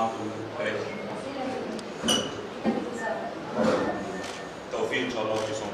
معكم فريق توفيق ان شاء الله في صوم